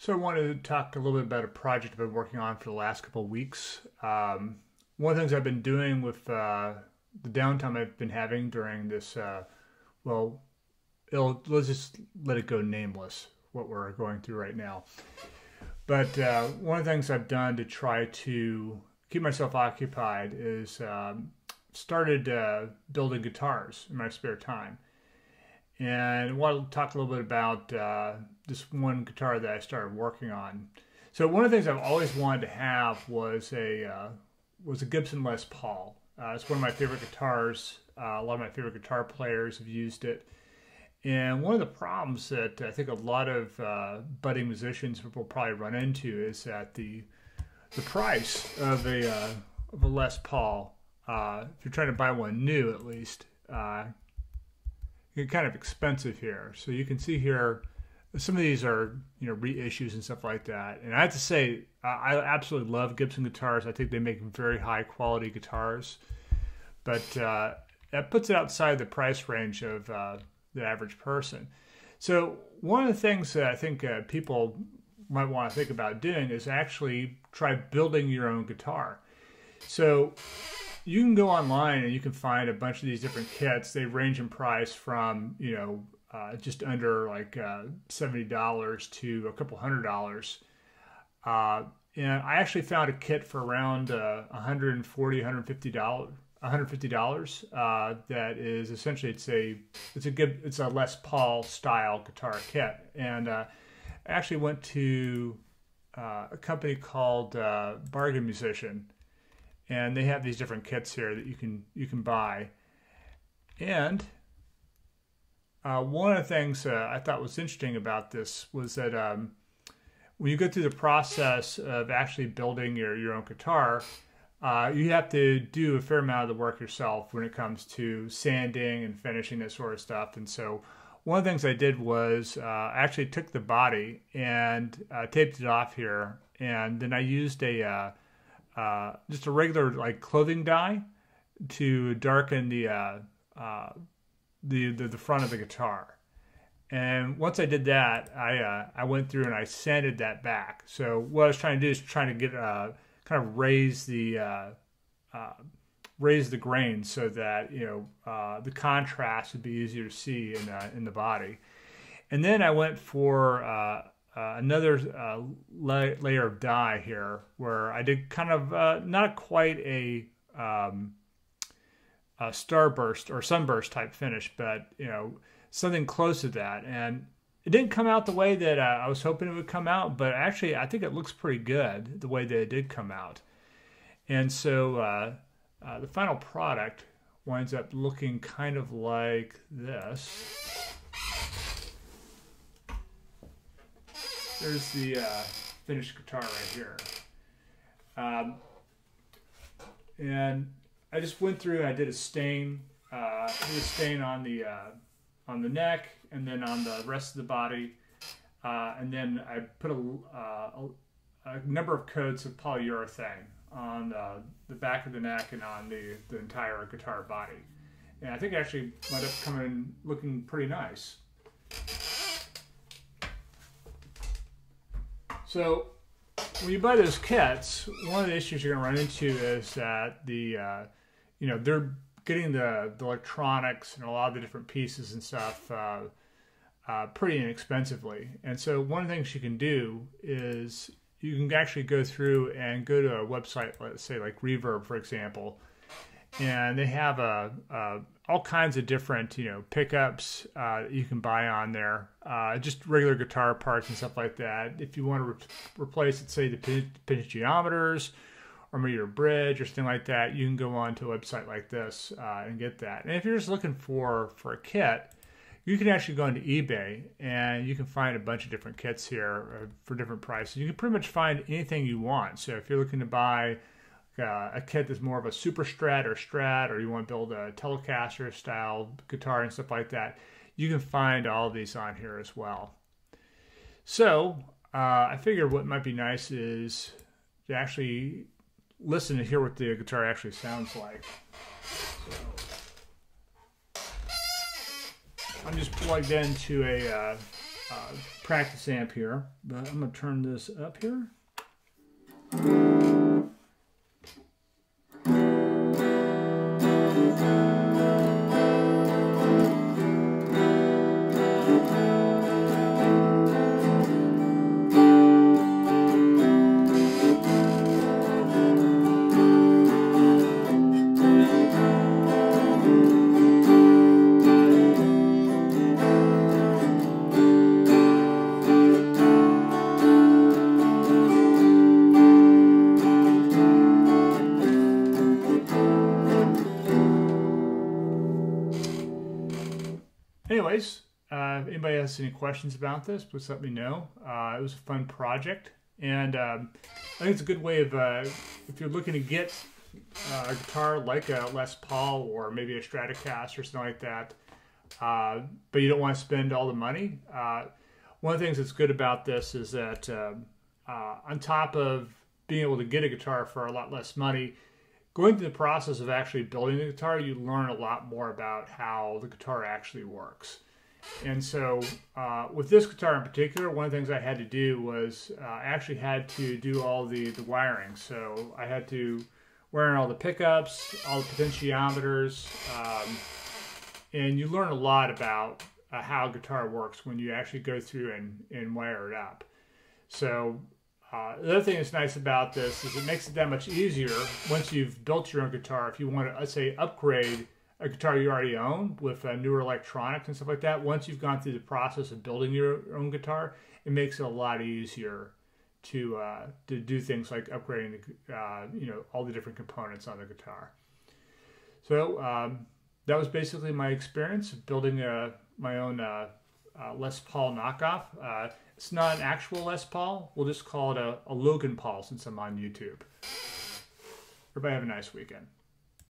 So I wanted to talk a little bit about a project I've been working on for the last couple of weeks. Um, one of the things I've been doing with uh, the downtime I've been having during this, uh, well, let's just let it go nameless, what we're going through right now. But uh, one of the things I've done to try to keep myself occupied is um, started uh, building guitars in my spare time. And I want to talk a little bit about uh, this one guitar that I started working on. So one of the things I've always wanted to have was a uh, was a Gibson Les Paul. Uh, it's one of my favorite guitars. Uh, a lot of my favorite guitar players have used it. And one of the problems that I think a lot of uh, budding musicians will probably run into is that the the price of a uh, of a Les Paul, uh, if you're trying to buy one new at least, kind of expensive here. So you can see here some of these are you know reissues and stuff like that. And I have to say, I absolutely love Gibson guitars. I think they make very high quality guitars, but uh, that puts it outside the price range of uh, the average person. So one of the things that I think uh, people might want to think about doing is actually try building your own guitar. So you can go online and you can find a bunch of these different kits. They range in price from you know uh, just under like uh, seventy dollars to a couple hundred dollars. Uh, and I actually found a kit for around uh, 140 150 dollars. $150 uh, that is essentially it's a it's a good it's a Les Paul style guitar kit and uh, I actually went to uh, a company called uh, Bargain Musician and they have these different kits here that you can you can buy and uh, one of the things uh, I thought was interesting about this was that um, when you go through the process of actually building your, your own guitar, uh, you have to do a fair amount of the work yourself when it comes to sanding and finishing that sort of stuff. And so, one of the things I did was uh, I actually took the body and uh, taped it off here, and then I used a uh, just a regular like clothing dye to darken the the, the, the front of the guitar. And once I did that, I uh, I went through and I sanded that back. So what I was trying to do is trying to get uh, kind of raise the uh, uh raise the grain so that you know uh, the contrast would be easier to see in uh, in the body. And then I went for another la- layer of dye here, where I did kind of not quite a um, a starburst or sunburst type finish, but you know something close to that. And it didn't come out the way that uh, I was hoping it would come out, but actually I think it looks pretty good the way that it did come out. And so uh, uh, the final product winds up looking kind of like this. There's the uh, finished guitar right here. Um, and I just went through. And I did a stain. Uh, did a stain on the uh, on the neck, and then on the rest of the body, uh, and then I put a, uh, a, a, number of coats of polyurethane on the back of the neck and on the the entire guitar body. And I think it actually have come in looking pretty nice. So when you buy those kits, one of the issues you're going to run into is that the uh, you know they're getting the, the electronics and a lot of the different pieces and stuff uh, uh, pretty inexpensively. And so one of the things you can do is you can actually go through and go to a website, let's say like Reverb, for example, and they have a, a all kinds of different you know pickups uh, you can buy on there, uh, just regular guitar parts and stuff like that. If you want to re- replace, it, say the potentiometers or maybe your bridge or something like that, you can go on to a website like this uh, and get that. And if you're just looking for for a kit, you can actually go into eBay and you can find a bunch of different kits here uh, for different prices. You can pretty much find anything you want. So if you're looking to buy uh, a kit that's more of a super strat or strat, or you want to build a Telecaster style guitar and stuff like that, you can find all of these on here as well. So uh, I figured what might be nice is to actually listen to hear what the guitar actually sounds like. So, I'm just plugged into a uh, uh, practice amp here, but I'm going to turn this up here. Anybody has any questions about this, please let me know. Uh, it was a fun project, and um, I think it's a good way of uh, if you're looking to get uh, a guitar like a Les Paul or maybe a Stratocaster or something like that, uh, but you don't want to spend all the money. Uh, one of the things that's good about this is that um, on top of being able to get a guitar for a lot less money, going through the process of actually building the guitar, you learn a lot more about how the guitar actually works. And so, uh, with this guitar in particular, one of the things I had to do was uh, I actually had to do all the, the wiring. So, I had to wire in all the pickups, all the potentiometers, um, and you learn a lot about uh, how guitar works when you actually go through and, and wire it up. So, uh, the other thing that's nice about this is it makes it that much easier once you've built your own guitar. If you want to, let's say, upgrade a guitar you already own with uh, newer electronics and stuff like that, once you've gone through the process of building your own guitar, it makes it a lot easier to uh, to do things like upgrading the, uh, you know all the different components on the guitar. So um, that was basically my experience of building a, uh, my own uh, Les Paul knockoff. It's not an actual Les Paul. We'll just call it a, a Logan Paul since I'm on YouTube. Everybody have a nice weekend.